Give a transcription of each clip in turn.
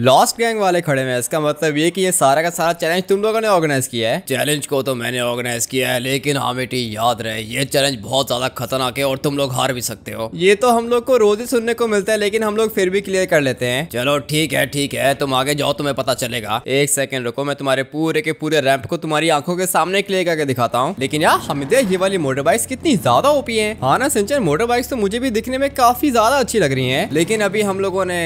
Lost gang वाले खड़े हैं इसका मतलब ये कि ये सारा का सारा चैलेंज तुम लोगों ने ऑर्गेनाइज किया है। चैलेंज को तो मैंने ऑर्गेनाइज किया है लेकिन हाँ बेटी याद रहे ये चैलेंज बहुत ज़्यादा खतरनाक है और तुम लोग हार भी सकते हो। ये तो हम लोग को रोज ही सुनने को मिलता है लेकिन हम लोग फिर भी क्लियर कर लेते हैं। चलो ठीक है ठीक है तुम आगे जाओ तुम्हें पता चलेगा। एक सेकंड रुको मैं तुम्हारे पूरे के पूरे रैंप को तुम्हारी आँखों के सामने क्लियर करके दिखाता हूँ। लेकिन यार हमिद ये वाली मोटर बाइक कितनी ज़्यादा ओपी है। हाँ ना सिंचन मोटर बाइक तो मुझे भी दिखने में काफ़ी ज़्यादा अच्छी लग रही है। लेकिन अभी हम लोगों ने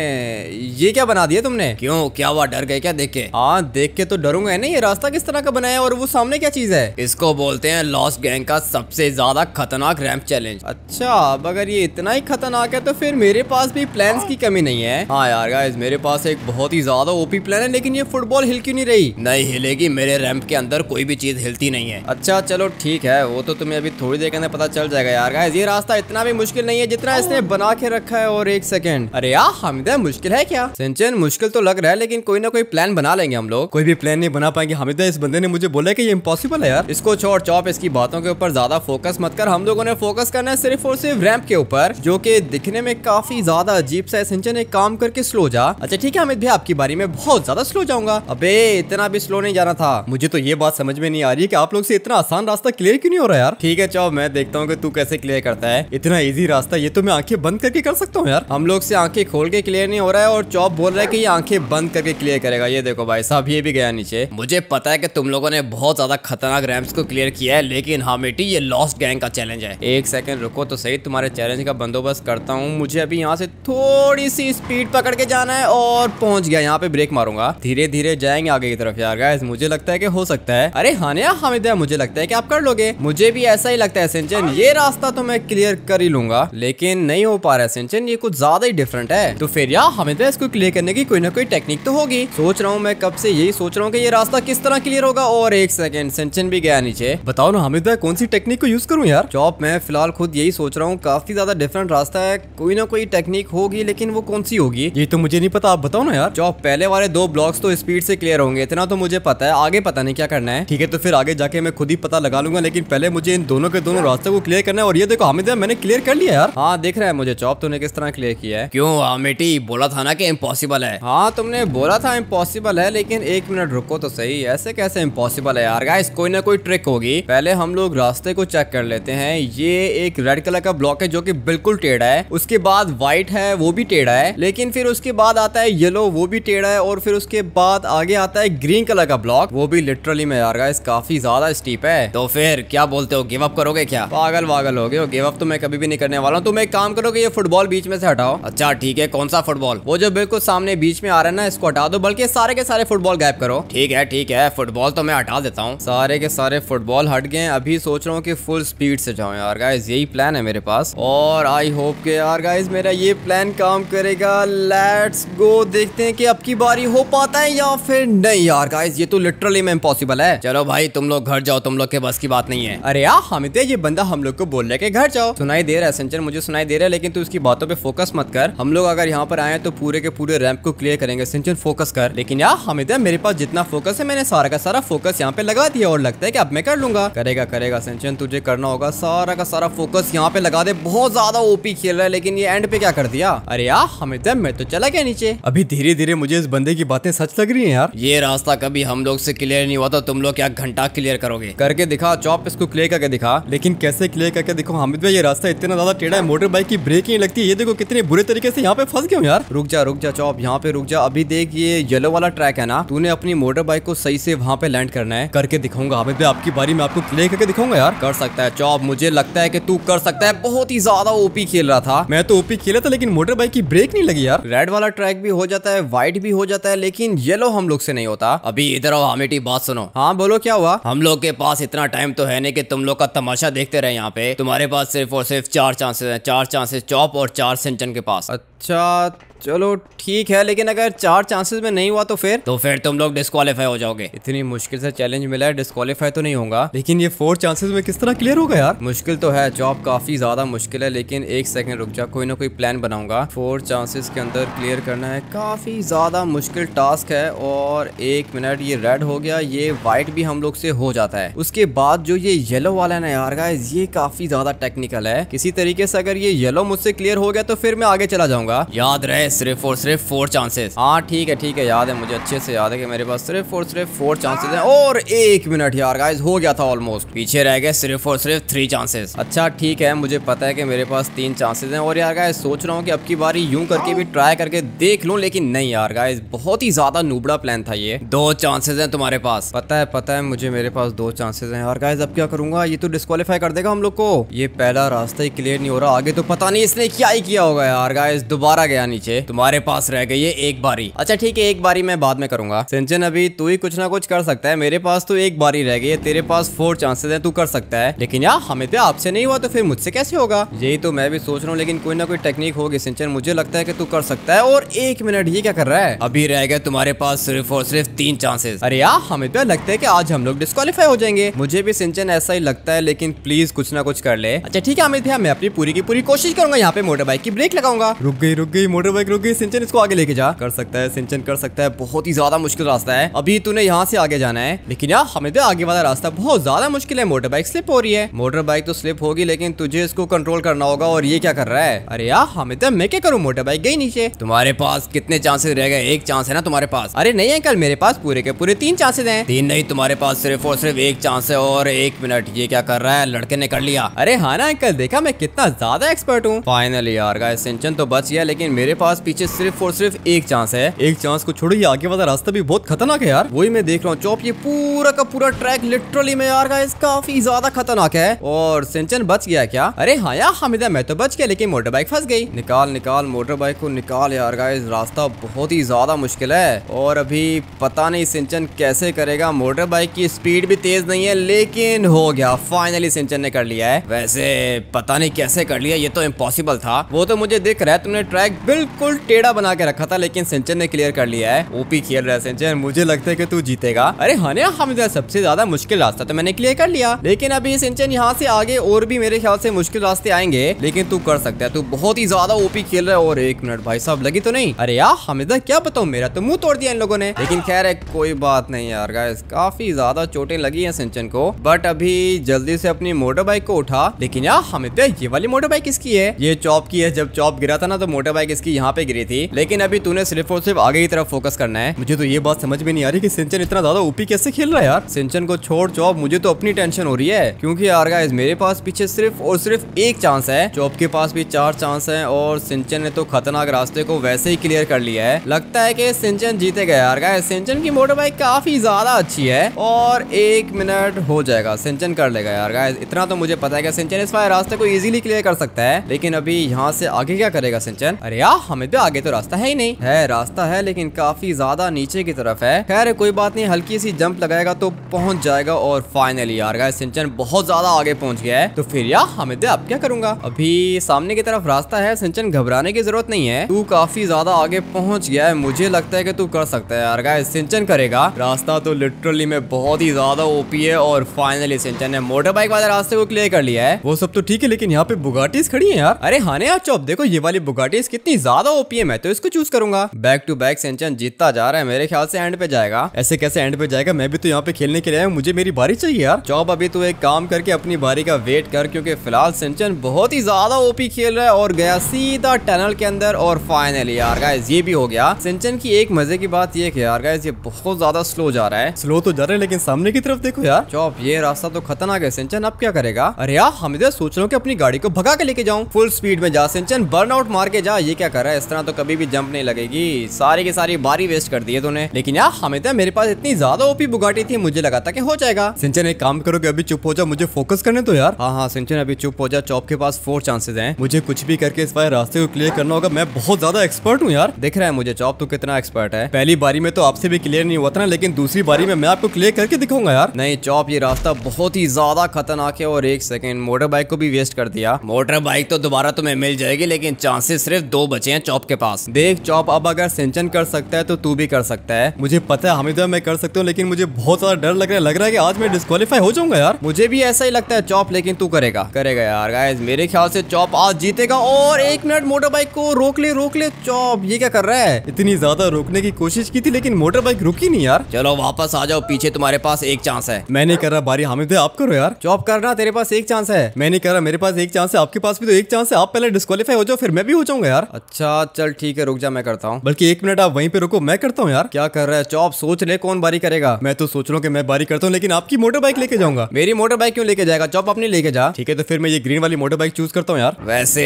ये क्या बना दिया तुमने? क्यों? क्या हुआ? डर गए क्या देख के? हाँ देख के तो डरूँगा ना? ये रास्ता किस तरह का बनाया है और वो सामने क्या चीज़ है? इसको बोलते हैं लॉस्ट गैंग का सबसे ज़्यादा खतरनाक रैंप चैलेंज। अच्छा अब अगर ये इतना ही खतरनाक है तो फिर मेरे पास भी प्लान की कमी नहीं है। हाँ यार गाइस मेरे पास एक बहुत ही ज़्यादा ओपी प्लान है लेकिन ये फुटबॉल हिल क्यों नहीं रही? नहीं हिलेगी मेरे रैंप के अंदर कोई भी चीज़ हिलती नहीं है। अच्छा चलो ठीक है वो तो तुम्हें अभी थोड़ी देर के अंदर पता चल जाएगा यार गाइस ये रास्ता इतना भी मुश्किल नहीं है जितना इसने बना के रखा है और एक सेकंड अरे यार हमिदा मुश्किल है क्या? सिंचन मुश्किल तो लग रहा है, लेकिन कोई ना कोई प्लान बना लेंगे हम लोग। कोई भी प्लान नहीं बना पाएँगे। हमिदा इस बंदे ने मुझे बोला कि ये इम्पॉसिबल है यार। इसको छोड़ चौप इसकी बातों के ऊपर ज़्यादा फोकस मत कर। हम लोगों ने फोकस करना है सिर्फ़ और सिर्फ़ रैंप के ऊपर, जो कि दिखने में काफ़ी ज़्यादा अजीब सा सिंचन, एक काम करके स्लो जा। अच्छा ठीक है, अमित भाई, आपकी बारी में बहुत ज़्यादा स्लो जाऊँगा। अबे, इतना भी स्लो नहीं जाना था। मुझे तो ये बात समझ में नहीं आ रही है कि आप लोग से इतना आसान रास्ता क्लियर क्यों नहीं हो रहा यार? ठीक है चौब मैं देखता हूँ कि तू कैसे क्लियर करता है। इतना इजी रास्ता, ये तो मैं आँखें बंद करके कर सकता हूँ यार। हम लोग से आँखें खोल के क्लियर नहीं हो रहा है और चौप बोल रहा है कि आँखें बंद करके क्लियर करेगा। ये देखो भाई साहब, ये भी गया नीचे। मुझे पता है कि तुम लोगों ने बहुत ज़्यादा खतरनाक रैम्स को क्लियर किया है, लेकिन हाँ बेटी, ये लॉस्ट गैंग का चैलेंज है। एक सेकंड रुको तो सही, तुम्हारे चैलेंज का बंदोबस्त करता हूँ। मुझे अभी यहाँ से थोड़ी सी स्पीड पकड़ के जाना है और पहुँच गया। यहाँ पे ब्रेक मारूँगा। धीरे धीरे जाएँगे आगे की तरफ़ यार गाइस मुझे लगता है कि हो सकता है। अरे हानिया हामिदा मुझे लगता है कि आप कर लोगे। मुझे भी ऐसा ही लगता है, सिंचन। ये रास्ता तो मैं क्लियर कर ही लूँगा, लेकिन नहीं हो पा रहा है सिंचन। ये कुछ ज़्यादा ही डिफरेंट है। तो फिर यार, हामिदा इसको क्लियर करने की कोई ना कोई टेक्निक तो होगी। सोच रहा हूँ मैं कब से यही सोच रहा हूँ कि ये रास्ता किस तरह क्लियर होगा। और एक सेकंड सिंचन भी गया नीचे। बताओ ना हामिद भाई कौन सी टेक्निक को यूज़ करूँ यार? चौप मैं फ़िलहाल खुद यही सोच रहा हूँ काफ़ी ज़्यादा डिफरेंट रास्ता है। कोई ना कोई टेक्निक होगी लेकिन वो कौन सी होगी? ये तो मुझे नहीं पता आप बताओ ना यार। चौप पहले वाले दो ब्लॉक्स तो स्पीड से क्लियर होंगे इतना तो मुझे पता है। आगे पता नहीं क्या करना है। ठीक है तो फिर आगे जाके मैं खुद ही पता लगा लूँगा लेकिन पहले मुझे इन दोनों के दोनों रास्ते को क्लियर करना है। और ये देखो हामिद भाई मैंने क्लियर कर लिया यार। हाँ देख रहा है मुझे चौप तूने किस तरह क्लियर किया है। क्यों अमेटी बोला था ना कि इम्पॉसिबल है। हाँ तुमने बोला था इम्पॉसिबल है, लेकिन एक मिनट रुको तो सही। ऐसे कैसे इम्पॉसिबल है यार? गाइस कोई ना कोई ट्रिक होगी। पहले हम लोग रास्ते को चेक कर लेते हैं। ये एक रेड कलर का ब्लॉक है, जो कि बिल्कुल टेढ़ा है। उसके बाद व्हाइट है, वो भी टेढ़ा है। लेकिन फिर उसके बाद आता है येलो वो भी टेढ़ा है। और फिर उसके बाद आगे आता है ग्रीन कलर का ब्लॉक वो भी लिटरली में यार गाइस काफ़ी ज़्यादा स्टीप है। तो फिर क्या बोलते हो? गिव अप करोगे क्या? पागल वागल हो गए गिव अप तो मैं कभी भी नहीं करने वाला हूँ। तुम एक काम करोगे ये फुटबॉल बीच में से हटाओ। अच्छा ठीक है, कौन सा फुटबॉल वो जो बिल्कुल सामने बीच में आ रहा है ना इसको हटा दो बल्कि सारे के सारे फुटबॉल गायब करो। ठीक है ठीक है फुटबॉल तो मैं हटा देता हूँ। सारे के सारे फुटबॉल हट गए अभी सोच रहा हूँ कि फुल स्पीड से जाऊँ यार गाइज़ यही प्लान है मेरे पास। और आई होप के यार गाइज़ मेरा ये प्लान काम करेगा। लेट्स गो देखते हैं कि अब की बारी हो पाता है या फिर नहीं यार गाइज़ ये तो लिटरली में इम्पॉसिबल है। चलो भाई तुम लोग घर जाओ तुम लोग के बस की बात नहीं है। अरे यार हमित ये बंदा हम लोग को बोल रहा है कि घर जाओ। सुनाई दे रहा है संचन मुझे सुनाई दे रहा है लेकिन तू उसकी बातों पे फोकस मत कर। हम लोग अगर यहाँ पर आए तो पूरे के पूरे रैंप को क्लियर करेंगे। सिंचन फोकस कर। लेकिन यार हमित मेरे पास जितना फोकस है मैंने सारा का सारा फोकस यहाँ पे लगा दिया और लगता है कि अब मैं कर लूँगा। करेगा करेगा सिंचन तुझे करना होगा। सारा का सारा फोकस यहाँ पे लगा दे। बहुत ज़्यादा ओपी खेल रहा है लेकिन ये एंड पे क्या कर दिया? अरे यार हमित मैं तो चला गया नीचे। अभी धीरे धीरे मुझे इस बंदे की बातें सच लग रही है यार। ये रास्ता कभी हम लोग से क्लियर नहीं हुआ तो तुम लोग क्या घंटा क्लियर करोगे? करके दिखा चौप इसको क्लियर करके दिखा। लेकिन कैसे क्लियर करके दिखो हामिद भाई ये रास्ता इतना ज़्यादा टेढ़ा है मोटर बाइक की ब्रेक नहीं लगती है। ये देखो कितने बुरे तरीके से यहाँ पे फंस गया यार। रुक जा रुक जा चौप यहाँ पे रुक जा। अभी देख, ये येलो वाला ट्रैक है ना। तूने अपनी मोटर बाइक को सही से वहाँ पे लैंड करना है। करके दिखाऊँगा। भाई आपकी बारी, में आपको क्लियर करके दिखाऊँगा यार। कर सकता है चौप मुझे लगता है कि तू कर सकता है। बहुत ही ज़्यादा ओपी खेल रहा था। मैं तो ओपी खेला था, लेकिन मोटर बाइक की ब्रेक नहीं लगी यार। रेड वाला ट्रैक भी हो जाता है व्हाइट भी हो जाता है, लेकिन येलो हम लोग से नहीं होता। अभी इधर आओ हमेटी बात सुनो। हाँ बोलो, क्या हुआ? हम लोग के पास इतना टाइम तो है नहीं कि तुम लोग का तमाशा देखते रहे यहाँ पे। तुम्हारे पास सिर्फ़ और सिर्फ़ चार चांसेस हैं। चार चांसेस चॉप और चार सिंचन के पास। अच्छा चलो ठीक है लेकिन अगर चार चांसेस में नहीं हुआ तो फिर? तो फिर तुम लोग डिस्कालीफाई हो जाओगे। इतनी मुश्किल से चैलेंज मिला है डिस्कालीफाई तो नहीं होगा। लेकिन ये फोर चांसेस में किस तरह क्लियर होगा यार? मुश्किल तो है जॉब काफ़ी ज़्यादा मुश्किल है लेकिन एक सेकंड रुक जा कोई ना कोई प्लान बनाऊँगा। फोर चांसेस के अंदर क्लियर करना है काफ़ी ज़्यादा मुश्किल टास्क है और एक मिनट ये रेड हो गया ये व्हाइट भी हम लोग से हो जाता है। उसके बाद जो ये येलो वाला है ना यार ये काफ़ी ज़्यादा टेक्निकल है। किसी तरीके से अगर ये येलो मुझसे क्लियर हो गया तो फिर मैं आगे चला जाऊँगा। याद रहे सिर्फ़ और सिर्फ़ फोर चांसेस हाँ ठीक है ठीक है, याद है, मुझे अच्छे से याद है कि मेरे पास सिर्फ़ और सिर्फ़ फोर चांसेस हैं। और एक मिनट यार गाइस हो गया था ऑलमोस्ट पीछे रह गए सिर्फ़ और सिर्फ़ थ्री चांसेस अच्छा ठीक है, मुझे पता है कि मेरे पास तीन चांसेस हैं। और यार गाइस सोच रहा हूँ कि अब की बारी यूँ करके भी ट्राई करके देख लूँ, लेकिन नहीं यार गाइस बहुत ही ज़्यादा नूबड़ा प्लान था ये। दो चांसेस हैं तुम्हारे पास। पता है पता है, मुझे मेरे पास दो चांसेस हैं। यार गाइस अब क्या करूँगा? ये तो डिस्कालीफाई कर देगा हम लोग को। ये पहला रास्ता ही क्लियर नहीं हो रहा। आगे तो पता नहीं इसने क्या ही किया होगा यार गाइस दोबारा गया नीचे। तुम्हारे पास रह गई है एक बारी। अच्छा ठीक है एक बारी मैं बाद में करूँगा। सिंचन अभी तू ही कुछ ना कुछ कर सकता है। मेरे पास तो एक बारी रह गई है तेरे पास फोर चांसेस है तू कर सकता है। लेकिन यार हमें तो आपसे नहीं हुआ तो फिर मुझसे कैसे होगा? यही तो मैं भी सोच रहा हूँ लेकिन कोई ना कोई टेक्निक होगी। सिंचन मुझे लगता है की तू कर सकता है और एक मिनट ये क्या कर रहा है? अभी रह गए तुम्हारे पास सिर्फ़ और सिर्फ़ तीन चांसेस अरे यार हमें तो लगता है की आज हम लोग डिस्कालीफाई हो जाएँगे। मुझे भी सिंचन ऐसा ही लगता है लेकिन प्लीज़ कुछ ना कुछ कर ले। अच्छा ठीक है अमित भैया मैं अपनी पूरी की पूरी कोशिश करूँगा। यहाँ पे मोटर बाइक की ब्रेक लगाऊँगा। रुक गई रुक गई मोटर बाइक गई सिंचन इसको आगे लेके जा। कर सकता है, सिंचन कर सकता है, बहुत ही ज़्यादा मुश्किल रास्ता है। अभी तूने यहाँ से आगे जाना है, लेकिन यार हमें तो आगे वाला रास्ता बहुत ज़्यादा मुश्किल है। मोटर बाइक स्लिप हो रही है। मोटर बाइक तो स्लिप होगी, लेकिन तुझे इसको कंट्रोल करना होगा और ये क्या कर रहा है? अरे यार, हमें तो मैं क्या करूँ? मोटर बाइक गई नीचे। तुम्हारे पास कितने चांसेस रह गए? एक चांस है ना तुम्हारे पास? अरे नहीं अंकल, मेरे पास पूरे के पूरे तीन चांसेस हैं। तीन नहीं, तुम्हारे पास सिर्फ़ और सिर्फ़ एक चांस है और एक मिनट ये क्या कर रहा है? लड़के ने कर लिया। अरे हाँ ना अंकल, देखा मैं कितना ज़्यादा एक्सपर्ट हूँ। फाइनली यार सिंचन तो बच गया, लेकिन मेरे पास पीछे सिर्फ़ और सिर्फ़ एक चांस है। एक चांस को छोड़ो, ये आगे वाला रास्ता भी बहुत खतरनाक है यार। वही मैं देख रहा हूँ, चौप, ये पूरा का पूरा ट्रैक लिटरली में यार काफ़ी ज़्यादा खतरनाक है। और सिंचन बच गया क्या? अरे हाँ यार, हमिदा मैं तो बच गया, लेकिन मोटर बाइक फंस गई। निकाल निकाल मोटर बाइक को निकाल यार गाइस रास्ता बहुत ही ज़्यादा मुश्किल है। और अभी पता नहीं सिंचन कैसे करेगा मोटर बाइक की स्पीड भी तेज नहीं है, लेकिन हो गया फाइनली सिंचन ने कर लिया है। वैसे पता नहीं कैसे कर लिया, ये तो इम्पॉसिबल था। वो तो मुझे दिख रहा है, तुमने ट्रैक बिल्कुल टेढ़ा बना के रखा था, लेकिन सिंचन ने क्लियर कर लिया है। ओपी खेल रहा है सिंचन, मुझे लगता है कि तू जीतेगा। अरे हाँ हम सबसे ज़्यादा मुश्किल रास्ता तो मैंने क्लियर कर लिया। लेकिन अभी सिंचन यहाँ से आगे और भी मेरे ख्याल से मुश्किल रास्ते आएँगे, लेकिन तू कर सकता है। तू बहुत ही ज़्यादा ओपी खेल रहा है और एक मिनट भाई साहब, लगी तो नहीं? अरे यार हमिदा क्या बताऊँ, मेरा तो मुँह तोड़ दिया इन लोगों ने। लेकिन खैर है कोई बात नहीं यार काफ़ी ज़्यादा चोटें लगी है सिंचन को। बट अभी जल्दी से अपनी मोटर बाइक को उठा। लेकिन यार हमिदा ये वाली मोटर बाइक किसकी है? ये चौप की है, जब चौप गिरा था ना तो मोटर बाइक इसकी यहाँ पे गिरी थी। लेकिन अभी तूने सिर्फ़ और सिर्फ़ आगे की तरफ़ फोकस करना है। मुझे तो ये बात समझ में नहीं आ रही कि सिंचन इतना ज़्यादा ओपी कैसे खेल रहा है यार? सिंचन को छोड़, चौप, मुझे तो अपनी टेंशन हो रही है। क्योंकि यार गाइस मेरे पास पीछे सिर्फ़ और सिर्फ़ एक चांस है। चौप के पास भी चार चांस है और सिंचन ने तो खतरनाक रास्ते को वैसे ही क्लियर कर लिया है। लगता है की सिंचन जीते गए यार गाइस सिंचन की मोटर बाइक काफ़ी ज़्यादा अच्छी है और एक मिनट हो जाएगा। सिंचन कर लेगा यार। गाइस इतना तो मुझे पता है सिंचन इस रास्ते को इजीली क्लियर कर सकता है। लेकिन अभी यहाँ से आगे क्या करेगा सिंचन? अरे यार हमें तो आगे तो रास्ता है ही नहीं। है, रास्ता है, लेकिन काफ़ी ज़्यादा नीचे की तरफ़ है। खैर, कोई बात नहीं, हल्की सी जंप लगाएगा तो पहुँच जाएगा और फाइनली यार सिंचन बहुत ज़्यादा आगे पहुँच गया है। तो फिर यार हमें अब क्या करूँगा? अभी सामने की तरफ़ रास्ता है, सिंचन घबराने की ज़रूरत नहीं है। तू काफ़ी ज़्यादा आगे पहुँच गया है, मुझे लगता है कि तू कर सकता है यार सिंचन करेगा। रास्ता तो लिटरली में बहुत ही ज़्यादा ओपी है और फाइनली सिंचन ने मोटर बाइक वाले रास्ते को क्लियर कर लिया है। वो सब तो ठीक है, लेकिन यहाँ पे बुगाटीज खड़ी है यार। अरे हाँ यार, चौप, देखो ये वाली बुगाटीज कितनी ज़्यादा ओपी है तो इसको चूज़ करूँगा। बैक टू बैक सिंचन जीतता जा रहा है मेरे ख्याल से एंड पे जाएगा। ऐसे कैसे एंड पे जाएगा? मैं भी तो यहाँ पे खेलने के लिए आया मुझे मेरी बारी चाहिए यार। चौप अभी तो एक काम करके अपनी बारी का वेट कर क्योंकि फ़िलहाल सिंचन बहुत ही ज़्यादा ओपी खेल रहा है और गया सीधा टनल के अंदर और फाइनली यार गाइस ये भी हो गया। सिंचन की एक मज़े की बात ये कि यार गाइस ये बहुत ज़्यादा स्लो जा रहा है। स्लो तो जा रहा है लेकिन सामने की तरफ़ देखो यार। चौप ये रास्ता तो खतरनाक है। सिंचन अब क्या करेगा? अरे यार हम इधर सोच रहे हो कि अपनी गाड़ी को भगा के लेके जाऊँ। फुल स्पीड में जा सिंचन बर्न आउट मार के जा। ये क्या कर रहा है? इस तरह तो कभी भी जंप नहीं लगेगी। सारी की सारी बारी वेस्ट कर दी है तूने। लेकिन यार हमें तो मेरे पास इतनी ज़्यादा ओपी बुगाटी थी, मुझे लगा था कि हो जाएगा। सिंचन, एक काम करोगे अभी चुप हो जा मुझे फोकस करने तो यार। हाँ हाँ सिंचन, अभी चुप हो जा चौप के पास फोर चांसेस हैं। मुझे कुछ भी करके इस बार रास्ते को क्लियर करना होगा। मैं बहुत ज़्यादा एक्सपर्ट हूँ यार। देख रहा है मुझे चौप तो कितना एक्सपर्ट है। पहली बारी में तो आपसे भी क्लियर नहीं हुआ था ना, लेकिन दूसरी बारी में मैं आपको क्लियर करके दिखाऊँगा यार। नहीं चौप ये रास्ता बहुत ही ज़्यादा खतरनाक है और एक सेकंड मोटर बाइक को भी वेस्ट कर दिया। मोटर बाइक तो दोबारा तुम्हें मिल जाएगी, लेकिन चांसेस सिर्फ़ दो बचे हैं चौप के पास। देख चौप, अब अगर सिंचन कर सकता है तो तू भी कर सकता है। मुझे पता है हमिदा मैं कर सकता हूँ, लेकिन मुझे बहुत ज़्यादा डर लग रहा है। लग रहा है कि आज मैं डिस्कालीफाई हो जाऊँगा यार। मुझे भी ऐसा ही लगता है चौप, लेकिन तू करेगा। करेगा यार गाइस मेरे ख्याल से चौप आज जीतेगा। और एक मिनट मोटर बाइक को रोक ले रोक ले चौप। ये क्या कर रहा है? इतनी ज़्यादा रोकने की कोशिश की थी, लेकिन मोटर बाइक रुकी नहीं यार। चलो वापस आ जाओ, पीछे तुम्हारे पास एक चांस है। मैं नहीं कर रहा, बारी हामिद आप करो यार। चौप करना तेरे पास एक चांस है। मैं नहीं कर रहा, मेरे पास एक चांस है, आपके पास भी तो एक चांस है। आप पहले डिस्कालीफाई हो जाओ, फिर मैं भी हो जाऊँगा यार। अच्छा चल ठीक है रुक जा मैं करता हूँ। बल्कि एक मिनट आप वहीं पे रुको मैं करता हूँ यार। क्या कर रहा है? चौप सोच ले कौन बारी करेगा। मैं तो सोच रहा हूँ कि मैं बारी करता हूँ लेकिन आपकी मोटर बाइक लेके जाऊँगा। मेरी मोटर बाइक क्यों लेके जाएगा? चौप अपनी लेके जा। ठीक है तो फिर मैं ये ग्रीन वाली मोटर बाइक चूज़ करता हूँ यार। वैसे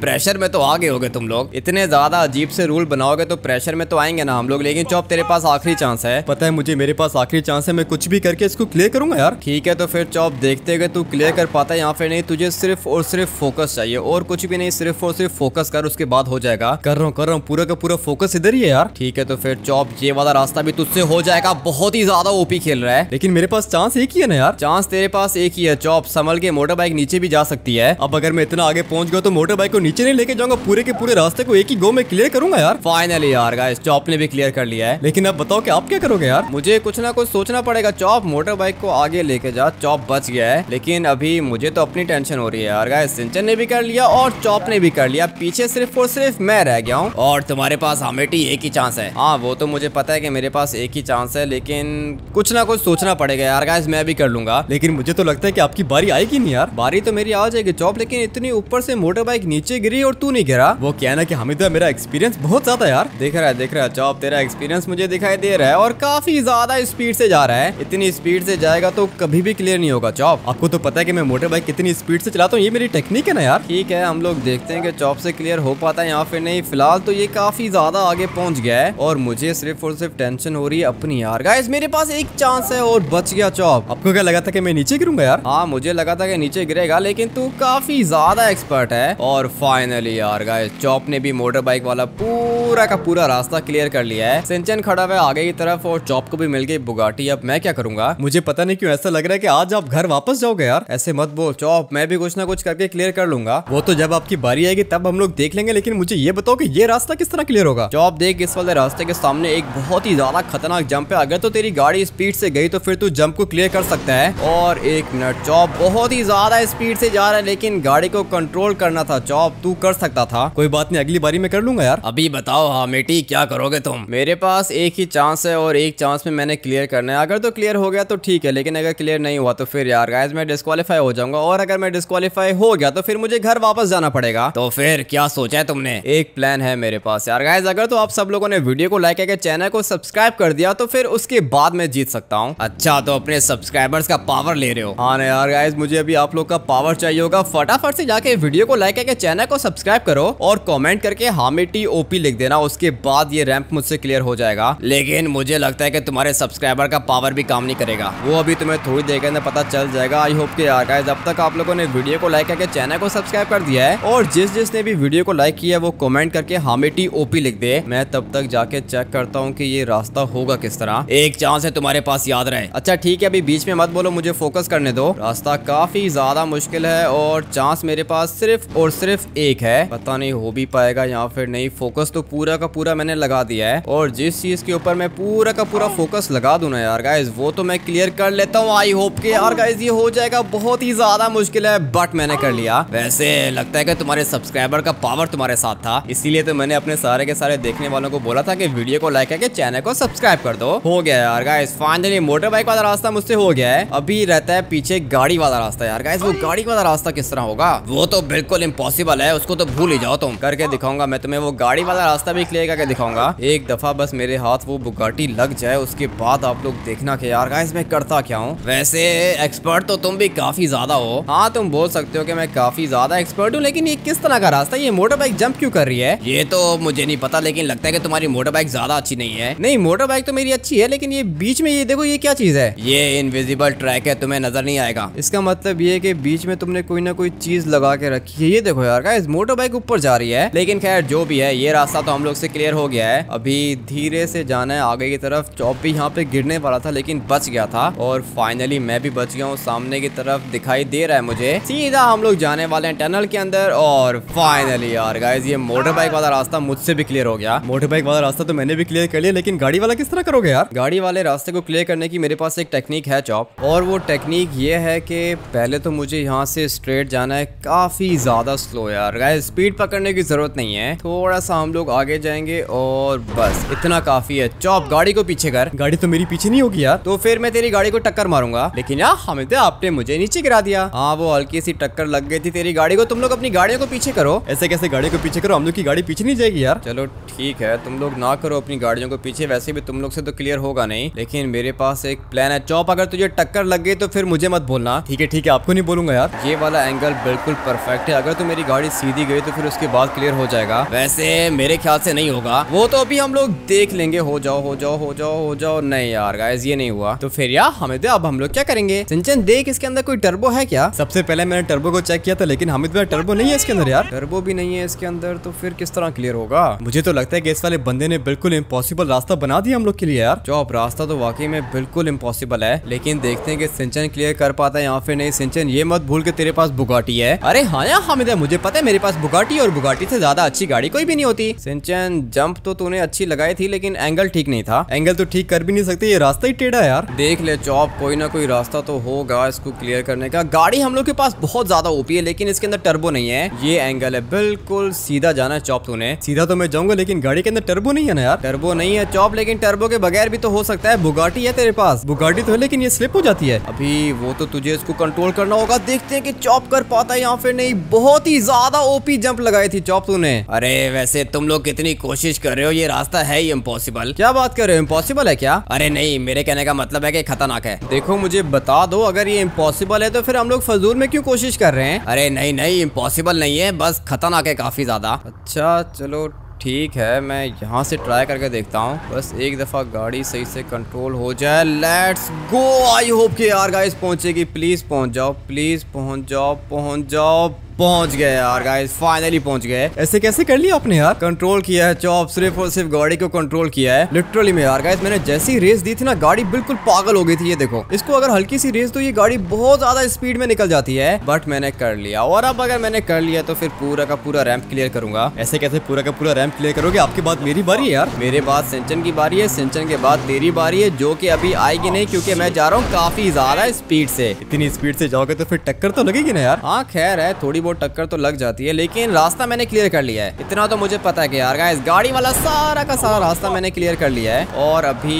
प्रेशर में तो आगे हो गए तुम लोग। इतने ज़्यादा अजीब से रूल बनाओगे तो प्रेशर में तो आएँगे ना हम लोग लेकिन चौप तेरे पास आखिरी चांस है। पता है मुझे मेरे पास आखिरी चांस है मैं कुछ भी करके इसको क्लियर करूँगा यार। ठीक है तो फिर चौप देखते हुए तू क्लियर कर पाता है यहाँ पे। नहीं तुझे सिर्फ़ और सिर्फ़ फोकस चाहिए और कुछ भी नहीं सिर्फ़ और सिर्फ़ फोकस कर उसके बाद हो जाएगा। कर रहा हूँ, कर रहा हूँ। पूरा का पूरा फोकस इधर ही है यार। ठीक है तो फिर चौप ये वाला रास्ता भी तुझसे हो जाएगा। बहुत ही ज़्यादा ओपी खेल रहा है। लेकिन मेरे पास चांस एक ही है ना यार। चांस तेरे पास एक ही है। चौप संभल के मोटर बाइक नीचे भी जा सकती है। अब अगर मैं इतना आगे पहुँच गया तो मोटर बाइक को नीचे नहीं लेके जाऊँगा। पूरे के पूरे रास्ते को एक ही गो में क्लियर करूँगा यार। फाइनली यार चौप ने भी क्लियर कर लिया है। लेकिन अब बताओ कि आप क्या करोगे यार? मुझे कुछ ना कुछ सोचना पड़ेगा। चौप मोटर बाइक को आगे लेके जा। चौप बच गया है। लेकिन अभी मुझे तो अपनी टेंशन हो रही है यार गाइस सिंचन ने भी कर लिया और चौप ने भी कर लिया। पीछे सिर्फ़ और सिर्फ़ मैं रह गया हूँ। और तुम्हारे पास हमेटी एक ही चांस है। हाँ वो तो मुझे पता है कि मेरे पास एक ही चांस है, लेकिन कुछ ना कुछ सोचना पड़ेगा यार। गाइस मैं भी कर लूँगा। लेकिन मुझे तो लगता है कि आपकी बारी आएगी नहीं यार। बारी तो मेरी आ जाएगी चौप लेकिन इतनी ऊपर से मोटर बाइक नीचे गिरी और तू नहीं गिरा। वो क्या ना कि हमिदा मेरा एक्सपीरियंस बहुत ज़्यादा यार। देख रहा है, देख रहा है चौप तेरा एक्सपीरियंस मुझे दिखाई दे रहा है और काफ़ी ज़्यादा स्पीड से जा रहा है। इतनी स्पीड से जाएगा तो कभी भी क्लियर नहीं होगा चौप आपको तो पता है की मैं मोटर बाइक कितनी स्पीड से चलाता हूँ, ये मेरी टेक्निक है ना यार। ठीक है, हम लोग देखते हैं कि चौप से क्लियर हो पाता है यहाँ फिर नहीं। फ़िलहाल तो ये काफ़ी ज़्यादा आगे पहुँच गया है और मुझे सिर्फ़ और सिर्फ़ टेंशन हो रही है अपनी यार। गाइस मेरे पास एक चांस है और बच गया चौप आपको क्या लगा था कि मैं नीचे गिरूँगा यार? हाँ मुझे लगा था कि नीचे गिरेगा, लेकिन तू काफ़ी ज़्यादा एक्सपर्ट है। और फाइनली यार गाइस चौप ने भी मोटर बाइक वाला पूरा का पूरा रास्ता क्लियर कर लिया है। सिंचन खड़ा हुआ आगे की तरफ़ और चौप को भी मिल गई बुगाटी अब मैं क्या करूँगा? मुझे पता नहीं क्यों ऐसा लग रहा है कि आज आप घर वापस जाओगे यार। ऐसे मत बोल चौप मैं भी कुछ ना कुछ करके क्लियर कर लूँगा। वो तो जब आपकी बारी आएगी, तब हम लोग देख लेंगे, लेकिन मुझे ये बताओ कि ये रास्ता किस तरह क्लियर होगा? चौप देख इस वाले रास्ते के सामने एक बहुत ही ज़्यादा खतरनाक जंप है। अगर तो तेरी गाड़ी स्पीड से गई तो फिर तू जंप को क्लियर कर सकता है। और एक मिनट चौप बहुत ही ज़्यादा स्पीड से जा रहा है लेकिन गाड़ी को कंट्रोल करना था चौप तू कर सकता था। कोई बात नहीं अगली बारी में कर लूँगा यार। अभी बताओ हाँ मेटी क्या करोगे तुम? मेरे पास एक ही चांस है और एक चांस में मैंने क्लियर करना है। अगर तो क्लियर हो गया तो ठीक है लेकिन अगर क्लियर नहीं हुआ तो फिर यार गाइस मैं डिस्कालीफाई हो जाऊँगा। और अगर मैं डिस्कालीफाई हो गया तो फिर मुझे घर वापस जाना पड़ेगा। तो फिर क्या सोचा है तुमने? एक प्लान है मेरे पास यार। गाइस अगर तो आप सब लोगों ने वीडियो को लाइक करके चैनल को सब्सक्राइब कर दिया तो फिर उसके बाद मैं जीत सकता हूँ। अच्छा तो अपने सब्सक्राइबर्स का पावर ले रहे हो। हाँ यार गाइस मुझे अभी आप लोग का पावर चाहिए होगा। फटाफट से जाके वीडियो को लाइक करके चैनल को सब्सक्राइब करो और कमेंट करके हामेटी ओपी लिख देना, उसके बाद ये रैंप मुझसे क्लियर हो जाएगा। लेकिन मुझे लगता है कि तुम्हारे सब्सक्राइबर का पावर भी काम नहीं करेगा। वो अभी तुम्हें थोड़ी देर के अंदर पता चल जाएगा। आई होप के यार गाइस अब तक आप लोगों ने वीडियो को लाइक करके चैनल को सब्सक्राइब कर दिया है और जिस जिसने भी वीडियो को लाइक किया वो कमेंट करके हामेटी ओपी लिख दे। मैं तब तक जाके चेक करता हूँ कि ये रास्ता होगा किस तरह। एक चांस है तुम्हारे पास याद रहे। अच्छा ठीक है, अभी बीच में मत बोलो, मुझे फोकस करने दो। रास्ता काफ़ी ज़्यादा मुश्किल है और चांस मेरे पास सिर्फ़ और सिर्फ़ एक है। पता नहीं हो भी पाएगा या फिर नहीं। फोकस तो पूरा का पूरा मैंने लगा दिया है और जिस चीज़ के ऊपर मैं पूरा का पूरा फोकस लगा दूँ ना यार गाइज़ वो तो मैं क्लियर कर लेता हूँ आई होप के यार गाइज़ ये हो जाएगा। बहुत ही ज़्यादा मुश्किल है बट मैंने कर लिया। वैसे लगता है कि तुम्हारे सब्सक्राइबर का पावर तुम्हारे साथ था। इसीलिए तो मैंने अपने सारे के सारे देखने वालों को बोला था कि वीडियो को लाइक करके चैनल को सब्सक्राइब कर दो। हो गया यार गाइस फाइनली मोटर बाइक वाला रास्ता मुझसे हो गया है। अभी रहता है पीछे गाड़ी वाला रास्ता यार गाइस वो गाड़ी वाला रास्ता किस तरह होगा? वो तो बिल्कुल इम्पॉसिबल है उसको तो भूल ही जाओ तुम। करके दिखाऊँगा मैं तुम्हें वो गाड़ी वाला रास्ता भी क्लियर करके दिखाऊँगा। एक दफ़ा बस मेरे हाथ वो बुगाटी लग जाए उसके बाद आप लोग देखना कि यार गाइस मैं करता क्या हूँ? वैसे एक्सपर्ट तो तुम भी काफ़ी ज़्यादा हो। हाँ तुम बोल सकते हो कि मैं काफ़ी ज़्यादा एक्सपर्ट हूँ लेकिन ये किस तरह का रास्ता ये मोटर बाइक जंप क्यों कर रही है। ये तो मुझे नहीं पता लेकिन लगता है कि तुम्हारी मोटर बाइक ज़्यादा अच्छी नहीं है। नहीं मोटर बाइक तो मेरी अच्छी है लेकिन ये बीच में ये देखो ये क्या चीज़ है? ये इनविजिबल ट्रैक है तुम्हें नज़र नहीं आएगा। इसका मतलब ये कि बीच में तुमने कोई ना कोई चीज़ लगा के रखी है। ये देखो यार गाइस मोटर बाइक ऊपर जा रही है। लेकिन खैर जो भी है ये रास्ता तो हम लोग से क्लियर हो गया है। अभी धीरे से जाना है आगे की तरफ़। चौप भी यहाँ पे गिरने वाला था लेकिन बच गया था। और फाइनली मैं भी बच गया हूँ सामने की तरफ़ दिखाई दे रहा है मुझे। सीधा हम लोग जाने वाले हैं टनल के अंदर और फाइनली यार गाइज़ ये मोटर बाइक वाला रास्ता मुझसे भी क्लियर हो गया। मोटर बाइक वाला रास्ता तो मैंने भी क्लियर कर लिया, लेकिन गाड़ी वाला किस तरह करोगे यार? गाड़ी वाले रास्ते को क्लियर करने की मेरे पास एक टेक्निक है चौप और वो टेक्निक ये है कि पहले तो मुझे यहाँ से स्ट्रेट जाना है। काफ़ी ज़्यादा स्लो यार। गाइस स्पीड पकड़ने की ज़रूरत नहीं है। थोड़ा सा हम लोग आगे जाएँगे और बस, इतना काफ़ी है। चौप गाड़ी को पीछे कर। गाड़ी तो मेरी पीछे नहीं होगी यार। तो फिर मैं तेरी गाड़ी को टक्कर मारूँगा। लेकिन यार, हमें तो आपने मुझे नीचे गिरा दिया। हाँ वो हल्की सी टक्कर लग गई थी तेरी गाड़ी को। तुम लोग अपनी गाड़ियों को पीछे करो। ऐसे कैसे गाड़ी को पीछे करो? हम लोग की गाड़ी पीछे नहीं जाएगी यार। चलो ठीक है तुम लोग ना करो अपनी गाड़ियों को पीछे वैसे भी तुम लोग से तो क्लियर होगा नहीं लेकिन मेरे पास एक प्लान है। चौप अगर तुझे टक्कर लग गई तो फिर मुझे मत बोलना। ठीक है ठीक है आपको नहीं बोलूँगा यार। ये वाला एंगल बिल्कुल परफेक्ट है। अगर तो मेरी गाड़ी सीधी गई तो फिर उसके बाद क्लियर हो जाएगा। वैसे मेरे ख्याल से नहीं होगा। वो तो अभी हम लोग देख लेंगे। हो जाओ हो जाओ हो जाओ हो जाओ। नहीं यार गाइस ये नहीं हुआ। तो फिर यार हमें दे अब हम लोग क्या करेंगे? सिंचन देख इसके अंदर कोई टर्बो है क्या? सबसे पहले मैंने टर्बो को चेक किया था लेकिन हमिद भाई टर्बो नहीं है इसके अंदर यार। टर्बो भी नहीं है इसके अंदर तो फिर किस तरह क्लियर होगा? मुझे तो लगता है कि इस वाले बंदे ने बिल्कुल इम्पॉसिबल रास्ता बना दिया हम लोग के लिए यार। चौप रास्ता तो वाकई में बिल्कुल इम्पॉसिबल है, लेकिन देखते हैं कि सिंचन क्लियर कर पाता है यहाँ फिर नहीं। सिंचन, ये मत भूल के तेरे पास बुगाटी है। अरे हाँ यार, हामिद है, मुझे पता है मेरे पास बुगाटी और बुगाटी से ज़्यादा अच्छी गाड़ी कोई भी नहीं होती। सिंचन जंप तो तूने अच्छी लगाई थी, लेकिन एंगल ठीक नहीं था। एंगल तो ठीक कर भी नहीं सकते, ये रास्ता ही टेढ़ा यार। देख ले चौप कोई ना कोई रास्ता तो होगा इसको क्लियर करने का। गाड़ी हम लोग के पास बहुत ज़्यादा ओपी है, लेकिन इसके अंदर टर्बो नहीं है। ये एंगल है, बिल्कुल सीधा जाना है चौप तूने। सीधा तो मैं जाऊँगा, लेकिन गाड़ी के अंदर टर्बो नहीं है ना यार? टर्बो नहीं है चौप, लेकिन टर्बो के बगैर भी तो हो सकता है। बुगाटी है तेरे पास। बुगाटी तो है, लेकिन ये स्लिप हो जाती है। अभी वो तो तुझे इसको कंट्रोल करना होगा। देखते हैं कि चौप कर पाता है यहाँ फिर नहीं। बहुत ही ज़्यादा ओपी जंप लगाई थी चौप तूने। अरे वैसे तुम लोग कितनी कोशिश कर रहे हो, ये रास्ता है ही इम्पॉसिबल क्या बात कर रहे हो? इम्पॉसिबल है क्या? अरे नहीं, मेरे कहने का मतलब है की खतरनाक है। देखो, मुझे बता दो, अगर ये इम्पॉसिबल है तो फिर हम लोग फजूल में क्यों कोशिश कर रहे हैं? अरे नहीं नहीं इम्पॉसिबल नहीं है। बस खतरनाक है काफ़ी ज़्यादा। अच्छा चलो ठीक है, मैं यहाँ से ट्राई करके देखता हूँ। बस एक दफ़ा गाड़ी सही से कंट्रोल हो जाए। लेट्स गो आई होप के यार गाइस पहुँचेगी। प्लीज़ पहुँच जाओ प्लीज़ पहुँच जाओ पहुँच जाओ। पहुँच गए यार गाइस फाइनली पहुँच गए। ऐसे कैसे कर लिया आपने यार? कंट्रोल किया है, चॉप, सिर्फ़ और सिर्फ़ गाड़ी को कंट्रोल किया है। लिटरली में यार गाइस मैंने जैसी रेस दी थी ना, गाड़ी बिल्कुल पागल हो गई थी, ये देखो। इसको अगर हल्की सी रेस तो ये गाड़ी बहुत ज़्यादा स्पीड में निकल जाती है बट मैंने कर लिया। और अब अगर मैंने कर लिया तो फिर पूरा का पूरा रैंप क्लियर करूँगा। ऐसे कैसे पूरा का पूरा रैंप क्लियर करोगे? आपके बाद मेरी बारी है यार। मेरे बाद सिंचन की बारी है, सिंचन के बाद तेरी बारी है, जो की अभी आएगी नहीं, क्यूँकी मैं जा रहा हूँ काफ़ी ज़्यादा स्पीड से। इतनी स्पीड से जाओगे तो फिर टक्कर तो लगेगी ना यार? हाँ खैर है, थोड़ी बहुत टक्कर तो लग जाती है, लेकिन रास्ता मैंने क्लियर कर लिया है। इतना तो मुझे पता है कि यार गाइस गाड़ी वाला सारा का सारा रास्ता मैंने क्लियर कर लिया है। और अभी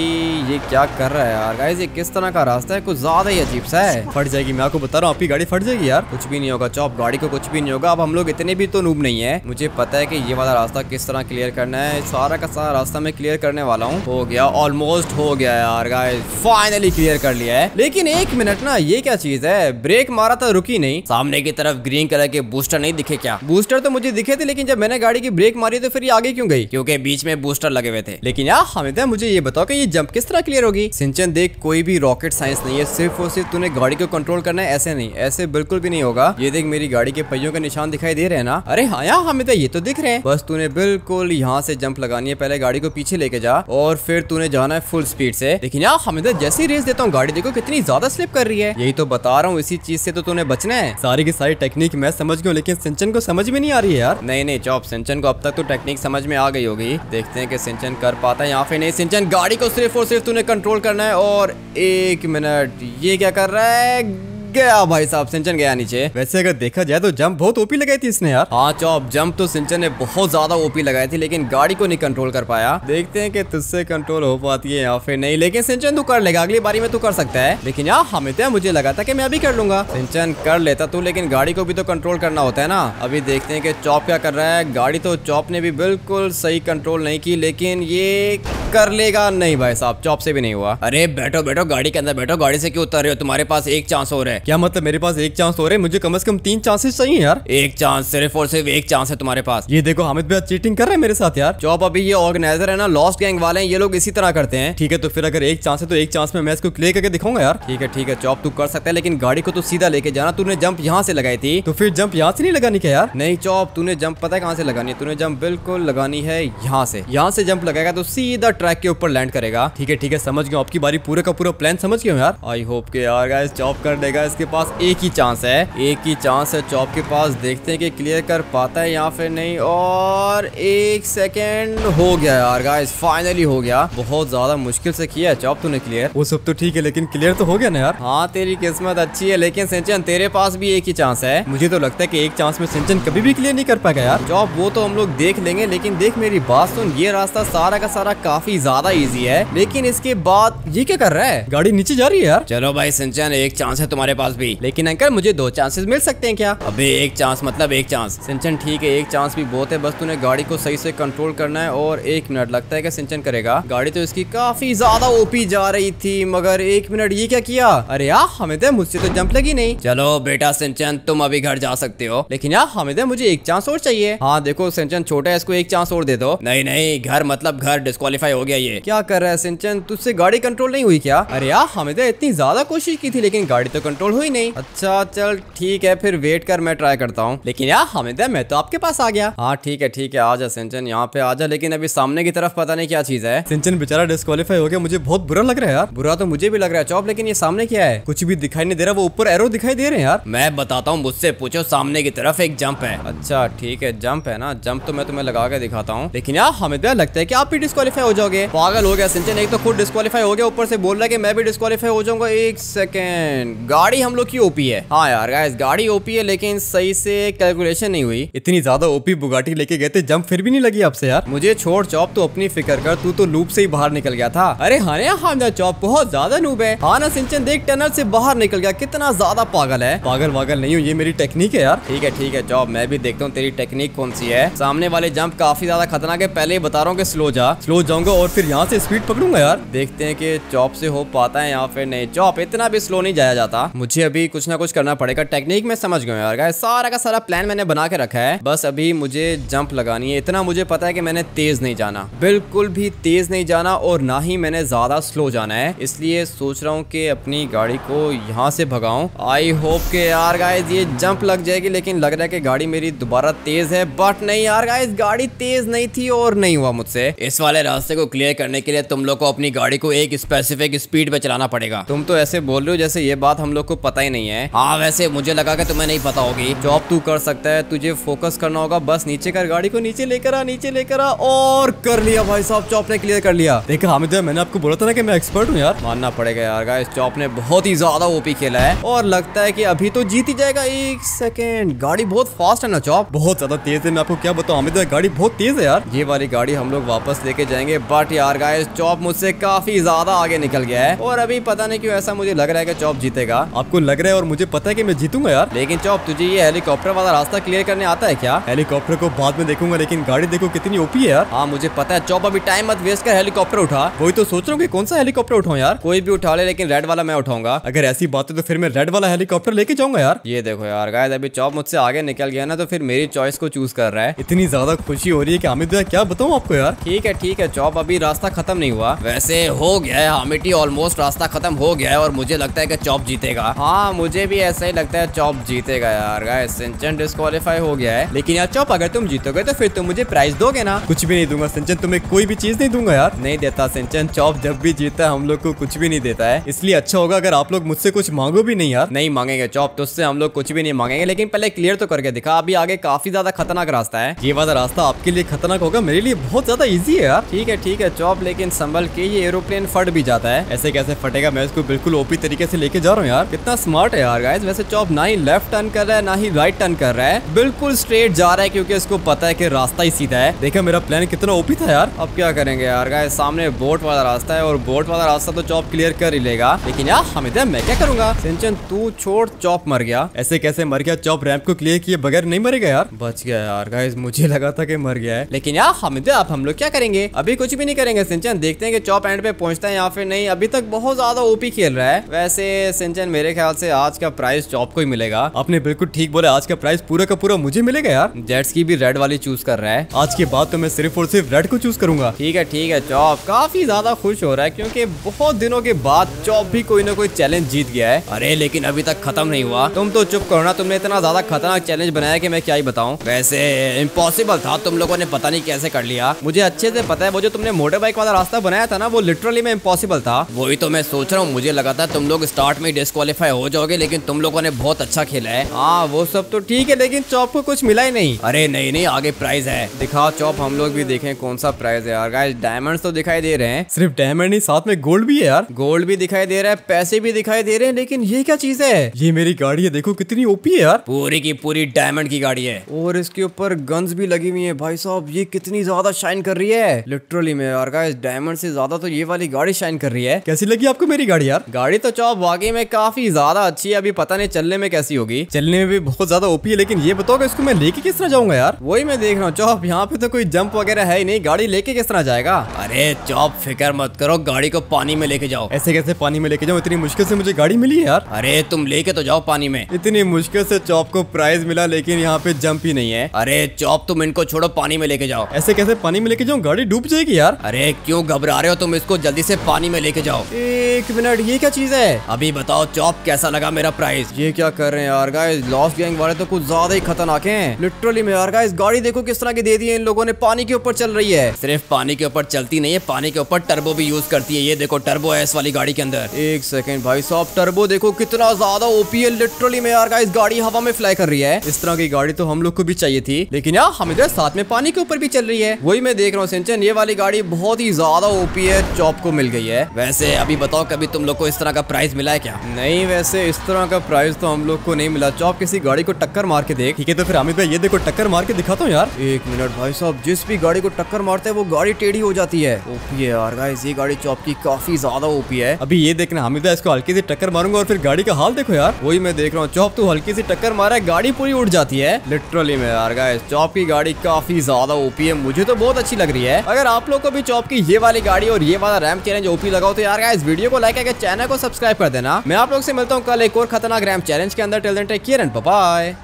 ये क्या कर रहा है यार गाइस ये किस तरह का रास्ता है? कुछ ज़्यादा ही अजीब सा है। फट जाएगी, मैं आपको बता रहा हूँ, आपकी गाड़ी फट जाएगी यार। कुछ भी नहीं होगा, चौप, गाड़ी को कुछ भी नहीं होगा। अब हम लोग इतने भी तो नूब नहीं है। मुझे पता है कि ये वाला रास्ता किस तरह क्लियर करना है। सारा का सारा रास्ता मैं क्लियर करने वाला हूँ। हो गया ऑलमोस्ट हो गया यार गाइस फाइनली क्लियर कर लिया है। लेकिन एक मिनट ना, ये क्या चीज़ है? ब्रेक मारा था, रुकी नहीं। सामने की तरफ़ ग्रीन कलर के बूस्टर नहीं दिखे क्या? बूस्टर तो मुझे दिखे थे, लेकिन जब मैंने गाड़ी की ब्रेक मारी तो फिर ये आगे क्यों गई? क्योंकि बीच में बूस्टर लगे हुए थे। लेकिन यार हमें मुझे ये बताओ कि ये जंप किस तरह क्लियर होगी? सिंचन, देख, कोई भी रॉकेट साइंस नहीं है, सिर्फ़ और सिर्फ़ तूने गाड़ी को कंट्रोल करना है, ऐसे नहीं, ऐसे बिल्कुल भी नहीं होगा। ये देख, मेरी गाड़ी के पहियों के निशान दिखाई दे रहे हैं ना? अरे हाँ यार हमें ये तो दिख रहे हैं। बस तूने बिल्कुल यहाँ से जंप लगानी है, पहले गाड़ी को पीछे लेके जा, और फिर तूने जाना है फुल स्पीड से। लेकिन यार हमें जैसी रेस देता हूँ, गाड़ी देखो कितनी ज़्यादा स्लिप कर रही है। यही तो बता रहा हूँ, इसी चीज़ से तो तूने बचना है। सारी की सारी टेक्निक मैं समझ गयो लेकिन सिंचन को समझ में नहीं आ रही है यार। नहीं नहीं, चौप, सिंचन को अब तक तो टेक्निक समझ में आ गई होगी। देखते हैं कि सिंचन कर पाता है यहाँ पे नहीं। सिंचन गाड़ी को सिर्फ़ और सिर्फ़ तूने कंट्रोल करना है और एक मिनट ये क्या कर रहा है? गया भाई साहब, सिंचन गया नीचे। वैसे अगर देखा जाए तो जंप बहुत ओपी लगाई थी इसने यार। हाँ चौप जंप तो सिंचन ने बहुत ज़्यादा ओपी लगाई थी, लेकिन गाड़ी को नहीं कंट्रोल कर पाया। देखते हैं कि तुझसे कंट्रोल हो पाती है या फिर नहीं, लेकिन सिंचन तू कर लेगा, अगली बारी में तू कर सकता है। लेकिन यार हमें तो मुझे लगा था कि मैं अभी कर लूँगा। सिंचन कर लेता तू, लेकिन गाड़ी को भी तो कंट्रोल करना होता है ना। अभी देखते हैं कि चौप क्या कर रहा है। गाड़ी तो चौप ने भी बिल्कुल सही कंट्रोल नहीं की, लेकिन ये कर लेगा नहीं भाई साहब, चौप से भी नहीं हुआ। अरे बैठो बैठो, गाड़ी के अंदर बैठो। गाड़ी से क्यों उतर रहे हो? तुम्हारे पास एक चांस और है। क्या मतलब मेरे पास एक चांस हो रहा है? मुझे कम से कम तीन चांसेस चाहिए यार। एक चांस सिर्फ़ और सिर्फ़ एक चांस है तुम्हारे पास। ये देखो हामिद भैया चीटिंग कर रहे हैं मेरे साथ यार। जॉब अभी ये ऑर्गेनाइजर है ना लॉस्ट गैंग वाले हैं ये लोग इसी तरह करते हैं। ठीक है तो फिर अगर एक चांस है तो एक चांस में मैं इसको क्लियर करके दिखाऊँगा यार। ठीक है ठीक है जॉब तू कर सकता है लेकिन गाड़ी को तो सीधा लेके जाना। तूने जंप यहाँ से लगाई थी। तो फिर जंप यहाँ से नहीं लगानी क्या यार? नहीं चौप तूने जंप पता है कहाँ से लगानी है? तूने जंप बिल्कुल लगानी है यहाँ से। यहाँ से जंप लगाएगा तो सीधा ट्रैक के ऊपर लैंड करेगा। ठीक है ठीक है समझ गया। आपकी बारी पूरे का पूरा प्लान समझ गया यार। आई होप के यार गाइस चॉप कर देगा इसके पास एक ही चांस है। एक ही चांस है चॉप के पास। देखते हैं कि क्लियर कर पाता है या फिर नहीं। और एक सेकेंड हो गया यार गाइस फाइनली हो गया। बहुत ज़्यादा मुश्किल से किया है चॉप तूने क्लियर वो सब तो ठीक है लेकिन क्लियर तो हो गया ना यार। हाँ तेरी किस्मत अच्छी है लेकिन सिंचन तेरे पास भी एक ही चांस है। मुझे तो लगता है की एक चांस में सिंचन कभी भी क्लियर नहीं कर पाएगा यार। चौप वो तो हम लोग देख लेंगे लेकिन देख मेरी बात सुन। ये रास्ता सारा का सारा काफ़ी ज़्यादा ईजी है। लेकिन इसके बाद ये क्या कर रहा है? गाड़ी नीचे जा रही है यार। चलो भाई सिंचन एक चांस है तुम्हारे पास भी। लेकिन अंकल, मुझे दो चांसेस मिल सकते हैं क्या? अबे, एक चांस मतलब एक चांस सिंचन ठीक है, एक चांस भी बहुत है, बस तूने गाड़ी को सही से कंट्रोल करना है और एक मिनट लगता है कि सिंचन करेगा। गाड़ी तो इसकी काफ़ी ज़्यादा ओपी जा रही थी, मगर एक मिनट ये क्या किया? अरे यार, हमें मुझसे तो जंप लगी नहीं। चलो बेटा सिंचन, तुम अभी घर जा सकते हो। लेकिन यार, हमें मुझे एक चांस और चाहिए। हाँ देखो सिंचन, छोटा है, इसको एक चांस और दे दो। नहीं नहीं, घर मतलब घर डिस्कालीफाई हो गया ये। क्या कर रहा है सिंचन? तुझसे गाड़ी कंट्रोल नहीं हुई क्या? अरे यार, हमें इतनी ज़्यादा कोशिश की थी, लेकिन गाड़ी तो कंट्रोल हुई नहीं। अच्छा चल ठीक है फिर वेट कर मैं ट्राई करता हूँ। लेकिन यार हमें मैं तो आपके पास आ गया। हाँ ठीक है ठीक है आ जा सिंचन यहाँ पे आ जा। लेकिन अभी सामने की तरफ़ पता नहीं क्या चीज़ है। सिंचन बेचारा डिस्कालीफाई हो गया मुझे बहुत बुरा लग रहा है यार। बुरा तो मुझे भी लग रहा है चौप लेकिन ये सामने क्या है? कुछ भी दिखाई नहीं दे रहा वो ऊपर एरो दिखाई दे रहे हैं यार। मैं बताता हूँ मुझसे पूछो सामने की तरफ़ एक जंप है। अच्छा ठीक है जंप है ना। जंप तो मैं तुम्हें लगा के दिखाता हूँ। लेकिन यार हमें लगता है की आप भी डिस्कालीफाई हो जाओगे। पागल हो गया सिंचन एक तो खुद डिस्कालीफाई हो गया ऊपर से बोल रहा है कि मैं भी डिस्कालीफाई हो जाऊँगा। एक सेकेंड गाड़ी हम लोग की ओपी है। हाँ यार गाइस गाड़ी ओपी है, लेकिन सही से कैलकुलेशन नहीं हुई। इतनी ज़्यादा ओपी बुगाटी लेके गए थे जंप फिर भी नहीं लगी आपसे यार। मुझे छोड़ चौप तो अपनी फ़िक्र कर, तू तो लूप से ही बाहर निकल गया था। अरे हाँ हाँ चौप, बहुत ज़्यादा नूब है। हाँ ना, सिंचन, देख टनल से बाहर निकल गया, कितना ज़्यादा पागल है। पागल वागल नहीं हूँ, ये मेरी टेक्निक है यार। ठीक है ठीक है, चौप, मैं भी देखता हूँ तेरी टेक्निक कौन सी है। सामने वाले जंप काफ़ी ज़्यादा खतरनाक है, पहले ही बता रहा हूँ कि स्लो जा। स्लो जाऊँगा और फिर यहाँ से स्पीड पकड़ूँगा यार। देखते हैं कि चॉप से हो पाता है या फिर नहीं। चौप, इतना भी स्लो नहीं जाया जाता। मुझे अभी कुछ ना कुछ करना पड़ेगा। टेक्निक में समझ गया यार सारा का सारा प्लान मैंने बना के रखा है। बस अभी मुझे जंप लगानी है। इतना मुझे पता है कि मैंने तेज नहीं जाना। बिल्कुल भी तेज नहीं जाना और ना ही मैंने ज़्यादा स्लो जाना है। इसलिए सोच रहा हूँ कि अपनी गाड़ी को यहाँ से भगाऊं। आई होप के यार गाइस ये जंप लग जाएगी, लेकिन लग रहा है कि गाड़ी मेरी दोबारा तेज है। बट नहीं यार गाइस गाड़ी तेज नहीं थी और नहीं हुआ मुझसे। इस वाले रास्ते को क्लियर करने के लिए तुम लोग को अपनी गाड़ी को एक स्पेसिफिक स्पीड पे चलाना पड़ेगा। तुम तो ऐसे बोल रहे हो जैसे ये बात हम लोग को पता ही नहीं है। हाँ वैसे मुझे लगा कि तुम्हें नहीं पता होगी। जॉब तू कर सकता है, तुझे फोकस करना होगा। बस नीचे कर, गाड़ी को नीचे लेकर आ, नीचे लेकर आ, और कर लिया भाई साहब चौप ने क्लियर कर लिया। देखा, हामिद, मैंने आपको बोला था ना कि मैं एक्सपर्ट हूँ यार। मानना पड़ेगा यार गाइस चौप ने बहुत ही ज़्यादा ओपी खेला है। और लगता है कि अभी तो जीत ही जाएगा। एक सेकेंड गाड़ी बहुत फास्ट है ना चौप बहुत ज़्यादा तेज है, मैं आपको क्या बताऊँ? हामिद, गाड़ी बहुत तेज है यार। ये वाली गाड़ी हम लोग वापस लेके जाएँगे बट यार गाइस चौप मुझसे काफ़ी ज़्यादा आगे निकल गया है। और अभी पता नहीं क्यों ऐसा मुझे लग रहा है कि चौप जीतेगा। आपको लग रहा है और मुझे पता है की मैं जीतूँगा यार। लेकिन चौप तुझे ये हेलीकॉप्टर वाला रास्ता क्लियर करने आता है क्या? हेलीकॉप्टर को बाद में देखूँगा लेकिन गाड़ी देखो कितनी ओपी है यार। हाँ मुझे पता है चौप अभी टाइम मत वेस्ट कर हेलीकॉप्टर उठा। वही तो सोच रहा हूँ कौन सा हेलीकॉप्टर उठाऊ यार। कोई भी उठा ले लेकिन रेड वाला मैं उठाऊँगा। अगर ऐसी बात है तो फिर मैं रेड वाला हेलीकॉप्टर लेके जाऊँगा यार। ये देखो यार गाय अभी चौप मुझसे आगे निकल गया ना तो फिर मेरी चॉइस को चूज़ कर रहा है। इतनी ज़्यादा खुशी हो रही है कि अमित क्या बताऊँ आपको यार? ठीक है ठीक है चौप अभी रास्ता खत्म नहीं हुआ। वैसे हो गया है हामिटी ऑलमोस्ट रास्ता खत्म हो गया है और मुझे लगता है की चौप जीतेगा। हाँ मुझे भी ऐसा ही लगता है चौप जीतेगा यार सिंचन डिस्कालीफाई हो गया है। लेकिन यार चौप अगर तुम जीतोगे तो फिर तुम मुझे प्राइज दोगे ना। कुछ भी नहीं दूँगा सिंचन तुम्हें कोई भी चीज़ नहीं दूँगा यार। नहीं देता सिंचन चौप जब भी जीता है हम लोग को कुछ भी नहीं देता है। इसलिए अच्छा होगा अगर आप लोग मुझसे कुछ मांगो भी नहीं यार। नहीं मांगेंगे चौप तो उससे हम लोग कुछ भी नहीं मांगेंगे लेकिन पहले क्लियर तो करके दिखा अभी आगे काफ़ी ज़्यादा खतरनाक रास्ता है। ये वाला रास्ता आपके लिए खतरनाक होगा मेरे लिए बहुत ज़्यादा इजी है यार। ठीक है ठीक है चौप लेकिन संभल के ये एरोप्लेन फट भी जाता है। ऐसे कैसे फटेगा मैं इसको बिल्कुल ओपी तरीके से लेके जा रहा हूँ यार। कितना स्मार्ट है यार गाइस वैसे चौप ना ही लेफ़्ट टर्न कर रहा है, ना ही राइट टर्न कर रहा है. बिल्कुल स्ट्रेट जा रहा है, क्योंकि इसको पता है कि रास्ता ही सीधा है. देखा मेरा प्लान कितना ओपी था यार. अब क्या करेंगे यार गाइस सामने बोट वाला रास्ता है और बोट वाला रास्ता तो चौप क्लियर कर ही लेगा. लेकिन यार हमिद मैं क्या करूँगा? सिंचन, तू छोड़ चौप मर गया. ऐसे कैसे मर गया? चौप रैंप को क्लियर किए बगैर नहीं मरेगा यार. बच गया यार गाइस मुझे लगा था कि मर गया है. लेकिन यार हमिद आप हम लोग क्या करेंगे? अभी कुछ भी नहीं करेंगे, सिंचन. देखते हैं कि चौप एंड पे पहुँचता है या फिर नहीं. अभी तक बहुत ज़्यादा ओपी खेल रहा है. वैसे सिंचन मेरे ख्याल से आज का प्राइस चौप को ही मिलेगा। आपने बिल्कुल ठीक बोला, आज का प्राइस पूरा का पूरा मुझे मिलेगा यार। जेट्स की भी रेड वाली चूज़ कर रहा है। आज के बाद तो मैं सिर्फ़ और सिर्फ़ रेड को चूज़ करूँगा। ठीक है ठीक है चौप काफ़ी ज़्यादा खुश हो रहा है क्योंकि बहुत दिनों के बाद चौप भी कोई ना कोई चैलेंज जीत गया है। अरे, लेकिन अभी तक खत्म नहीं हुआ। तुम तो चुप करो ना, तुमने इतना ज़्यादा खतरनाक चैलेंज बनाया कि मैं क्या ही बताऊँ। वैसे इम्पॉसिबल था, तुम लोगों ने पता नहीं कैसे कर लिया। मुझे अच्छे से पता है, वो जो तुमने मोटर बाइक वाला रास्ता बनाया था ना, वो लिटरली में इम्पॉसिबल था। वही तो मैं सोच रहा हूँ, मुझे लगा था तुम लोग स्टार्ट में डिस्कालीफाई हो जाओगे लेकिन तुम लोगों ने बहुत अच्छा खेला है। हाँ वो सब तो ठीक है लेकिन चौप को कुछ मिला ही नहीं। अरे नहीं नहीं आगे प्राइज है। दिखाओ चौप हम लोग भी देखें कौन सा प्राइज है यार। गाइस डायमंड तो दिखाई दे रहे हैं। सिर्फ़ डायमंड नहीं साथ में गोल्ड भी है यार। गोल्ड भी दिखाई दे रहा है पैसे भी दिखाई दे रहे हैं लेकिन ये क्या चीज़ है? ये मेरी गाड़ी है देखो कितनी ओपी है यार। पूरी की पूरी डायमंड की गाड़ी है। और इसके ऊपर गन्स भी लगी हुई है भाई साहब ये कितनी ज़्यादा शाइन कर रही है। लिटरली में यार गाइस डायमंड से ज़्यादा तो ये वाली गाड़ी शाइन कर रही है। कैसी लगी आपको मेरी गाड़ी यार? गाड़ी तो चौप वाकई में काफ़ी काफ़ी ज़्यादा अच्छी है। अभी पता नहीं चलने में कैसी होगी। चलने में भी बहुत ज़्यादा ओपी है, लेकिन ये बताओ कि इसको मैं लेके किस तरह जाऊँगा यार? वही मैं देख रहा हूँ, चौप, यहाँ पे तो कोई जंप वगैरह है ही नहीं। गाड़ी लेके किस तरह जाएगा? अरे चौप, फ़िक्र मत करो, गाड़ी को पानी में लेके जाओ। ऐसे कैसे पानी में लेके जाऊँ? इतनी मुश्किल से मुझे गाड़ी मिली है यार। अरे तुम लेके तो जाओ पानी में। इतनी मुश्किल से चौप को प्राइज मिला, लेकिन यहाँ पे जंप ही नहीं है। अरे चौप, तुम इनको छोड़ो, पानी में लेके जाओ। ऐसे कैसे पानी में लेके जाओ गाड़ी डूब जाएगी यार। अरे क्यों घबरा रहे हो तुम इसको? जल्दी से पानी में लेके जाओ। एक मिनट, ये क्या चीज़ है? अभी बताओ, चौप कैसा लगा मेरा प्राइस ये क्या कर रहे हैं यार गाइस लॉस्ट गैंग वाले तो कुछ ज़्यादा ही खतरनाक हैं। लिटरली में यार गाइस गाड़ी देखो किस तरह की दे दी है इन लोगों ने। पानी के ऊपर चल रही है। सिर्फ़ पानी के ऊपर चलती नहीं है पानी के ऊपर टर्बो भी यूज़ करती है। ये देखो टर्बो है इस वाली गाड़ी के अंदर। एक सेकंड भाई साहब टर्बो देखो कितना ज़्यादा ओपी है। लिटरली में यार गाइस गाड़ी हवा में फ्लाई कर रही है। इस तरह की गाड़ी तो हम लोग को भी चाहिए थी। लेकिन यार हम इधर साथ में पानी के ऊपर भी चल रही है। वही मैं देख रहा हूँ सिंचन ये वाली गाड़ी बहुत ही ज़्यादा ओपी है चौप को मिल गई है। वैसे अभी बताओ कभी तुम लोग को इस तरह का प्राइस मिला है क्या? नहीं वैसे इस तरह का प्राइस तो हम लोग को नहीं मिला। चौप किसी गाड़ी को टक्कर मार के देख, ठीक है तो फिर अमित भाई, ये देखो, टक्कर मार के दिखाता हूँ यार। एक मिनट भाई साहब, जिस भी गाड़ी को टक्कर मारते हैं, वो गाड़ी टेढ़ी हो जाती है। ओपी है यार गाइस ये गाड़ी चौप की काफ़ी ज़्यादा ओपी है। अभी ये देखना हामिद भाई, इसको हल्की सी टक्कर मारूँगा और फिर गाड़ी का हाल देखो यार। वही मैं देख रहा हूँ, चौप तो हल्की सी टक्कर मारा है, गाड़ी पूरी उड़ जाती है। लिटरली में यार गाइस चौप की गाड़ी काफ़ी ज़्यादा ओपी है, मुझे तो बहुत अच्छी लग रही है। अगर आप लोग को भी चौप की ये वाली गाड़ी और ये वाला रैम चैलेंज ओपी लगाओ तो यार गाइस वीडियो को लाइक करके चैनल को सब्सक्राइब कर देना। मैं आप लोग से मिलता हूँ कल एक और खतरनाक रैम चैलेंज के अंदर। Tell take care and bye